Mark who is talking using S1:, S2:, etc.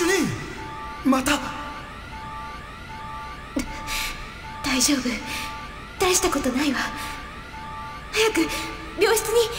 S1: 主任また。
S2: 大丈夫。大したことないわ。早く病室に。